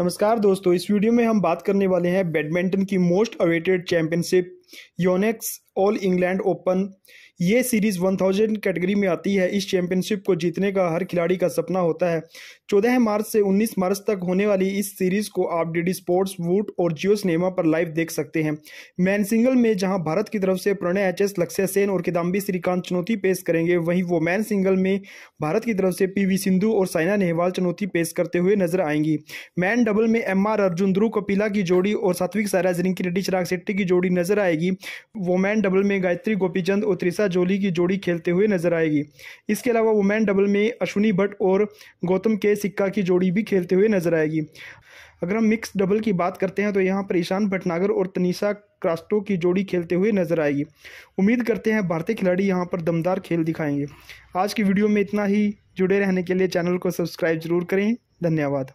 नमस्कार दोस्तों, इस वीडियो में हम बात करने वाले हैं बैडमिंटन की most awaited championship Yonex all England open ये सीरीज़ 1000 कैटेगरी में आती है। इस चैंपियनशिप को जीतने का हर खिलाड़ी का सपना होता है। 14 मार्च से 19 मार्च तक होने वाली इस सीरीज़ को आप डीडी स्पोर्ट्स वूट और जियो सिनेमा पर लाइव देख सकते हैं। मैन सिंगल में जहाँ भारत की तरफ़ से प्रणय एच एस लक्ष्य सेन और किदाम्बी श्रीकांत चुनौती पेश करेंगे, वहीं वो मैन सिंगल में भारत की तरफ़ से पीवी सिंधु और साइना नेहवाल चुनौती पेश करते हुए नज़र आएँगी। मैन डबल में एम आर अर्जुन ध्रुव कपिला की जोड़ी और सात्विक सायराज रिंकी रेड्डी चिराग शेट्टी की जोड़ी नज़र आएगी। वोमैन डबल में गायत्री गोपीचंद और त्रिशा जोली की जोड़ी खेलते हुए नज़र आएगी। इसके अलावा वुमेन डबल में अश्विनी भट्ट और गौतम के सिक्का की जोड़ी भी खेलते हुए नज़र आएगी। अगर हम मिक्स डबल की बात करते हैं तो यहाँ पर ईशान भटनागर और तनीषा क्रास्टो की जोड़ी खेलते हुए नज़र आएगी। उम्मीद करते हैं भारतीय खिलाड़ी यहाँ पर दमदार खेल दिखाएँगे। आज की वीडियो में इतना ही। जुड़े रहने के लिए चैनल को सब्सक्राइब ज़रूर करें। धन्यवाद।